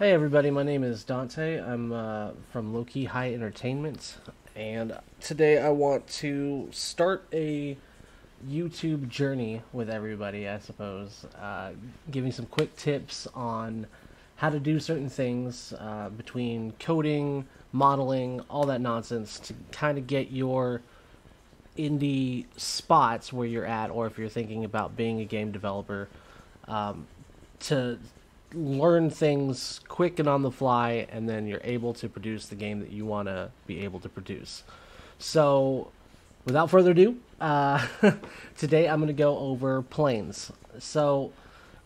Hey everybody, my name is Dante. I'm uh, from LowKey High Entertainment, and today I want to start a YouTube journey with everybody, I suppose, uh, giving some quick tips on how to do certain things uh, between coding, modeling, all that nonsense to kind of get your indie spots where you're at, or if you're thinking about being a game developer, um, to learn things quick and on the fly, and then you're able to produce the game that you want to be able to produce. So, without further ado, uh, today I'm going to go over planes. So,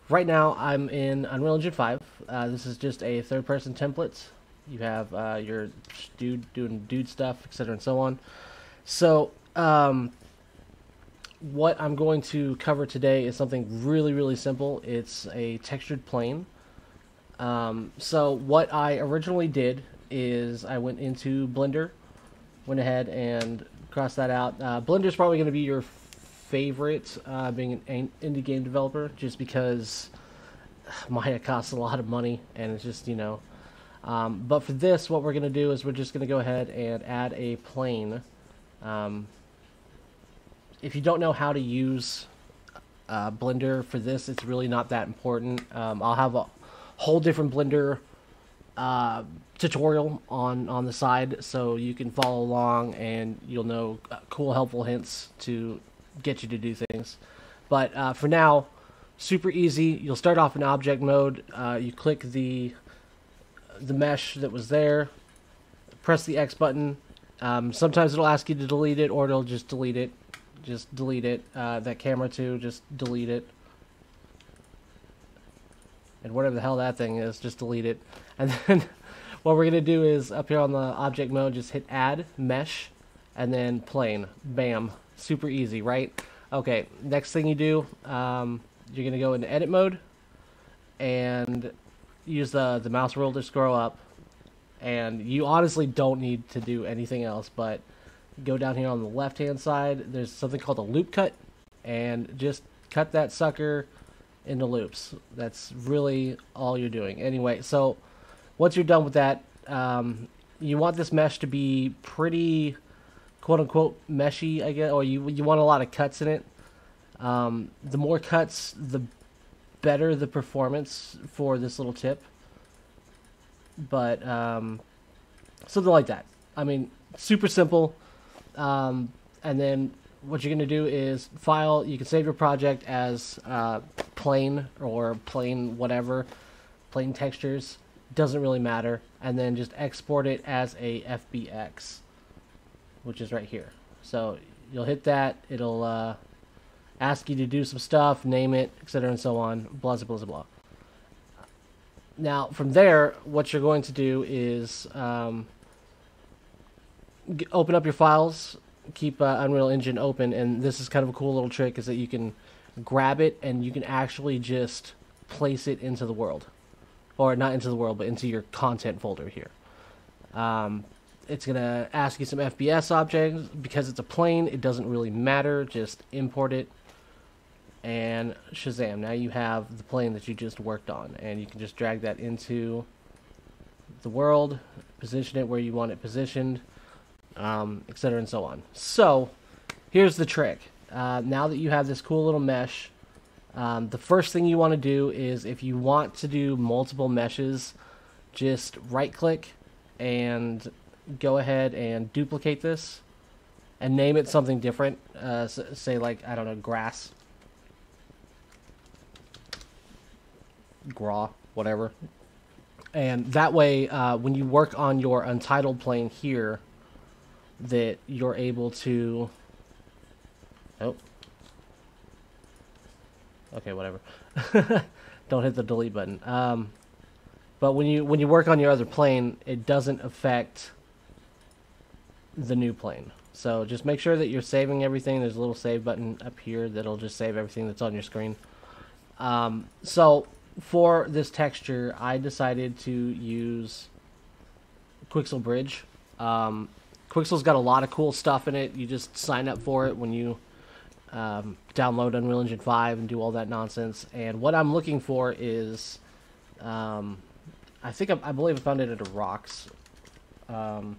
right now I'm in Unreal Engine 5. Uh, this is just a third person template. You have uh, your dude doing dude stuff, etc., and so on. So, um, what I'm going to cover today is something really, really simple. It's a textured plane. Um, so what I originally did is I went into Blender, went ahead and crossed that out. Uh, Blender is probably going to be your favorite uh, being an indie game developer, just because Maya costs a lot of money and it's just you know. Um, but for this, what we're going to do is we're just going to go ahead and add a plane. Um, if you don't know how to use uh, Blender for this, it's really not that important. Um, I'll have a whole different Blender uh, tutorial on on the side, so you can follow along and you'll know uh, cool, helpful hints to get you to do things. But uh, for now, super easy. You'll start off in object mode. Uh, you click the the mesh that was there, press the X button. Um, sometimes it'll ask you to delete it, or it'll just delete it. Just delete it. Uh, that camera too, just delete it and whatever the hell that thing is, just delete it. And then what we're going to do is up here on the object mode, just hit add, mesh, and then plane. Bam. Super easy, right? Okay, next thing you do, um, you're going to go into edit mode and use the, the mouse wheel to scroll up. And you honestly don't need to do anything else, but go down here on the left hand side, there's something called a loop cut, and just cut that sucker into loops. That's really all you're doing. Anyway, so once you're done with that, um, you want this mesh to be pretty quote unquote meshy, I guess, or you you want a lot of cuts in it. Um, the more cuts, the better the performance for this little tip. But um, something like that. I mean, super simple. Um, and then what you're going to do is file, you can save your project as uh, plane or plain whatever, plain textures, doesn't really matter, and then just export it as a FBX, which is right here. So you'll hit that, it'll uh, ask you to do some stuff, name it, etc., and so on, blah, blah, blah, blah. Now, from there, what you're going to do is um, open up your files keep uh, Unreal Engine open, and this is kind of a cool little trick is that you can grab it and you can actually just place it into the world, or not into the world, but into your content folder here. Um, it's gonna ask you some FBX objects because it's a plane. It doesn't really matter. Just import it, and Shazam! Now you have the plane that you just worked on, and you can just drag that into the world, position it where you want it positioned um, etc. and so on. So, here's the trick. Uh, now that you have this cool little mesh, um, the first thing you want to do is if you want to do multiple meshes, just right click and go ahead and duplicate this and name it something different. Uh, say, like, I don't know, grass. Graw, whatever. And that way, uh, when you work on your untitled plane here, that you're able to oh. Okay whatever. Don't hit the delete button. Um, but when you when you work on your other plane it doesn't affect the new plane. So just make sure that you're saving everything. There's a little save button up here that'll just save everything that's on your screen. Um, so for this texture I decided to use Quixel Bridge. Um, Quixel's got a lot of cool stuff in it. You just sign up for it when you um, download Unreal Engine 5 and do all that nonsense. And what I'm looking for is, um, I think I, I believe I found it at a rocks, um,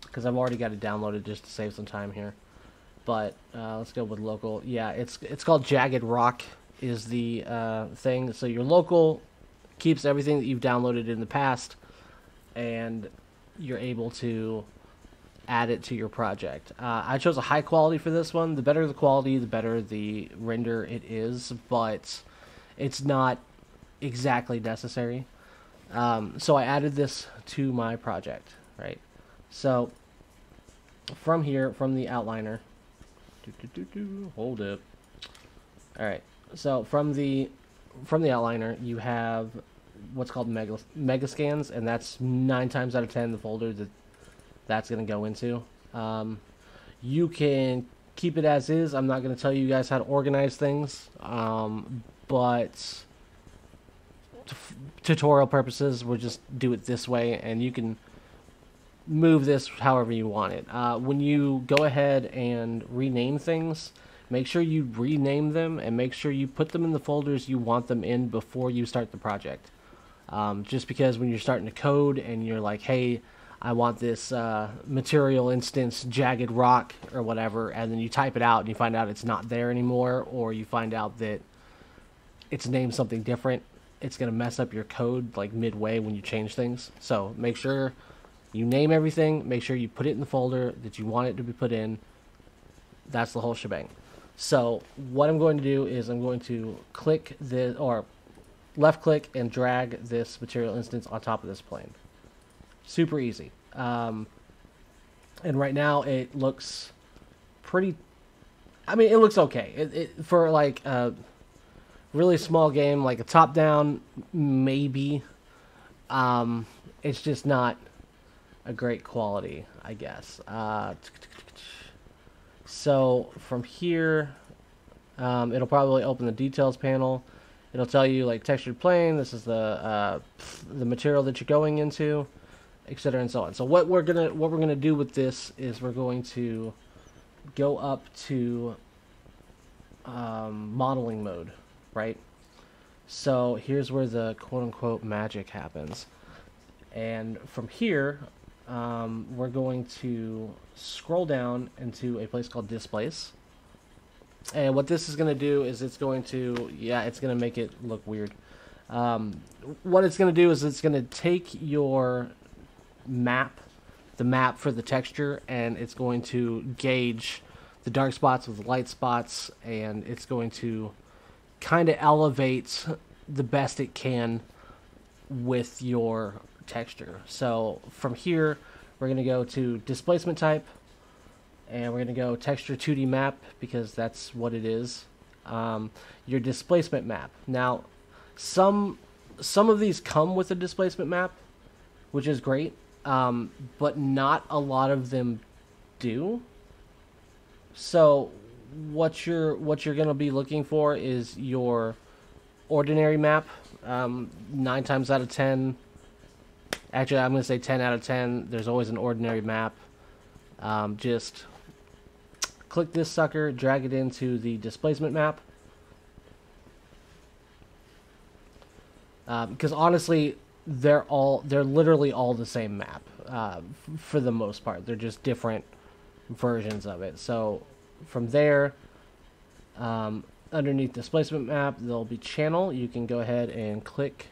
because I've already got it downloaded just to save some time here. But uh, let's go with local. Yeah, it's it's called Jagged Rock is the uh, thing. So your local keeps everything that you've downloaded in the past, and you're able to add it to your project. Uh, I chose a high quality for this one. The better the quality, the better the render it is, but it's not exactly necessary. Um, so I added this to my project, right? So from here, from the outliner, doo, doo, doo, hold up. All right. So from the from the outliner, you have what's called mega mega scans, and that's nine times out of ten the folder that that's going to go into. Um, you can keep it as is. I'm not going to tell you guys how to organize things, um, but tutorial purposes, we'll just do it this way, and you can move this however you want it. Uh, when you go ahead and rename things, make sure you rename them and make sure you put them in the folders you want them in before you start the project. Um, just because when you're starting to code and you're like, hey, I want this uh, material instance, jagged rock or whatever, and then you type it out and you find out it's not there anymore, or you find out that it's named something different, it's going to mess up your code like midway when you change things. So make sure you name everything, make sure you put it in the folder that you want it to be put in. That's the whole shebang. So what I'm going to do is I'm going to click this, or left click and drag this material instance on top of this plane. Super easy. Um, and right now it looks pretty, I mean, it looks okay. It, it, for like a really small game, like a top down, maybe. Um, it's just not a great quality, I guess. Uh, so from here, um, it'll probably open the details panel. It'll tell you like textured plane. This is the uh, the material that you're going into, etc. and so on. So what we're gonna what we're gonna do with this is we're going to go up to um, modeling mode, right? So here's where the quote unquote magic happens. And from here, um, we're going to scroll down into a place called displace. And what this is going to do is it's going to, yeah, it's going to make it look weird. Um, what it's going to do is it's going to take your map, the map for the texture, and it's going to gauge the dark spots with the light spots, and it's going to kind of elevate the best it can with your texture. So from here, we're going to go to displacement type, and we're going to go texture 2D map because that's what it is. Um, your displacement map. Now, some some of these come with a displacement map, which is great, um, but not a lot of them do. So, what you're what you're to be looking for is your ordinary map. Um, nine times out of ten, Actually, I'm to say 10 out of 10. There's always an ordinary map. Um, just click this sucker, drag it into the displacement map. Because um, honestly, they're all they're literally all the same map uh, for the most part. They're just different versions of it. So from there, um, underneath displacement map, there'll be channel. You can go ahead and click.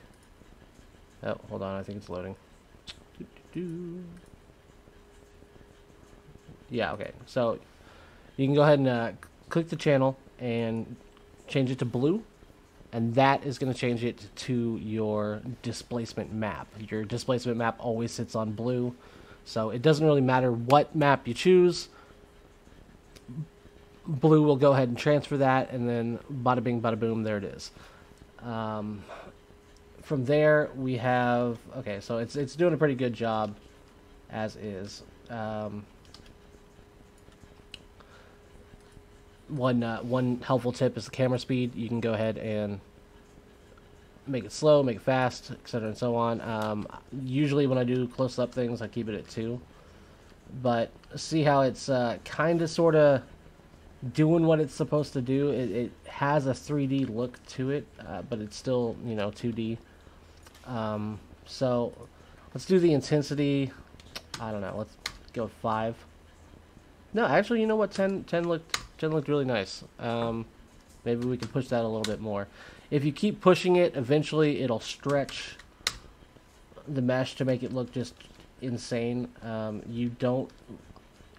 Oh, hold on, I think it's loading. Yeah, okay. So you can go ahead and uh, click the channel and change it to blue. And that is going to change it to your displacement map. Your displacement map always sits on blue. So it doesn't really matter what map you choose. Blue will go ahead and transfer that, and then bada bing, bada boom, there it is. Um, from there we have okay so it's it's doing a pretty good job as is um, one uh, one helpful tip is the camera speed you can go ahead and make it slow make it fast etc and so on um, usually when I do close-up things I keep it at 2 but see how it's uh, kind of sort of doing what it's supposed to do it, it has a 3D look to it uh, but it's still you know 2D um, So let's do the intensity. I don't know. Let's go five. No, actually, you know what? 10, 10 looked 10 looked really nice. Um, maybe we can push that a little bit more. If you keep pushing it, eventually it'll stretch the mesh to make it look just insane. Um, you don't,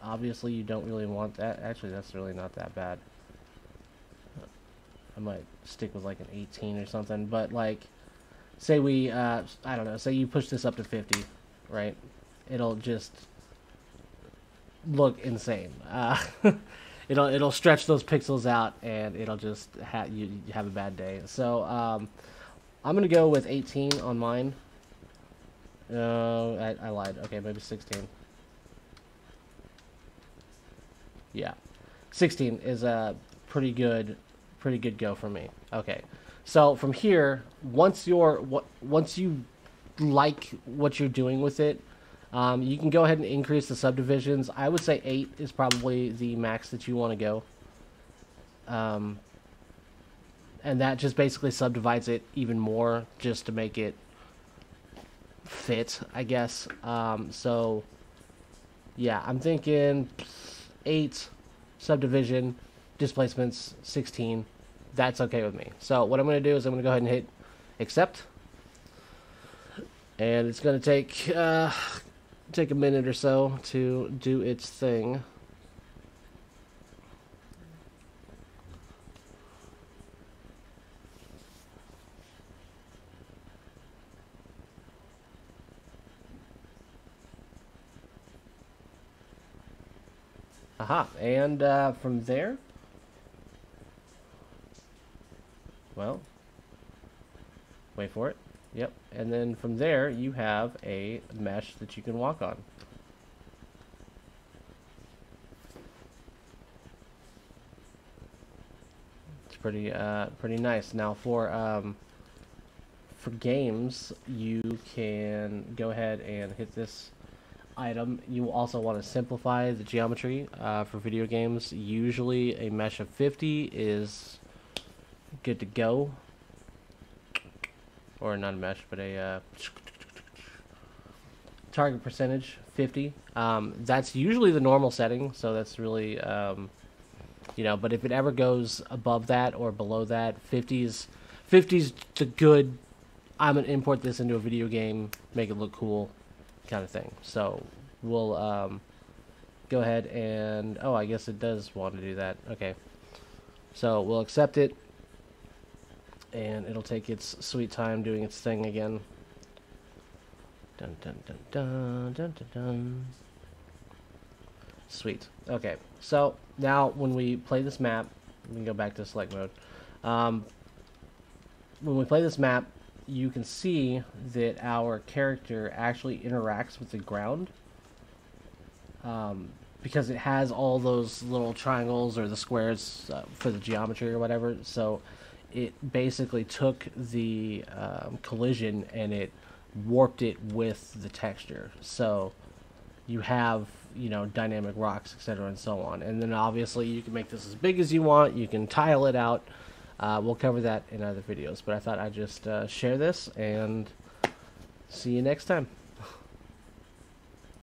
obviously, you don't really want that. Actually, that's really not that bad. I might stick with like an 18 or something, but like, say we, uh, I don't know, say you push this up to 50, right? It'll just look insane. Uh, it'll it'll stretch those pixels out, and it'll just have you, you have a bad day. So um, I'm gonna go with 18 on mine. No, I, I lied. Okay, maybe 16. Yeah, 16 is a pretty good pretty good go for me. Okay, so from here, once you're once you like what you're doing with it, um, you can go ahead and increase the subdivisions. I would say eight is probably the max that you want to go. Um, and that just basically subdivides it even more just to make it fit, I guess. Um, so, yeah, I'm thinking eight subdivision displacements 16 that's okay with me so what i'm going to do is i'm going to go ahead and hit accept and it's going to take uh, take a minute or so to do its thing Aha, and uh, from there, well, wait for it. Yep, and then from there you have a mesh that you can walk on. It's pretty, uh, pretty nice. Now for um, for games, you can go ahead and hit this item. You also want to simplify the geometry uh, for video games. Usually, a mesh of 50 is good to go. Or not a mesh, but a uh, target percentage 50. Um, that's usually the normal setting, so that's really, um, you know, but if it ever goes above that or below that, 50's, 50's the good, I'm going to import this into a video game, make it look cool kind of thing. So we'll um, go ahead and, oh, I guess it does want to do that. Okay. So we'll accept it and it'll take its sweet time doing its thing again. Dun dun dun dun dun dun dun. Sweet. Okay, so now when we play this map, we can go back to select mode. Um, when we play this map, you can see that our character actually interacts with the ground. Um, because it has all those little triangles or the squares uh, for the geometry or whatever. So it basically took the um, collision and it warped it with the texture. So you have you know dynamic rocks, etc., and so on. And then obviously you can make this as big as you want. You can tile it out. Uh, we'll cover that in other videos. But I thought I'd just uh, share this and see you next time.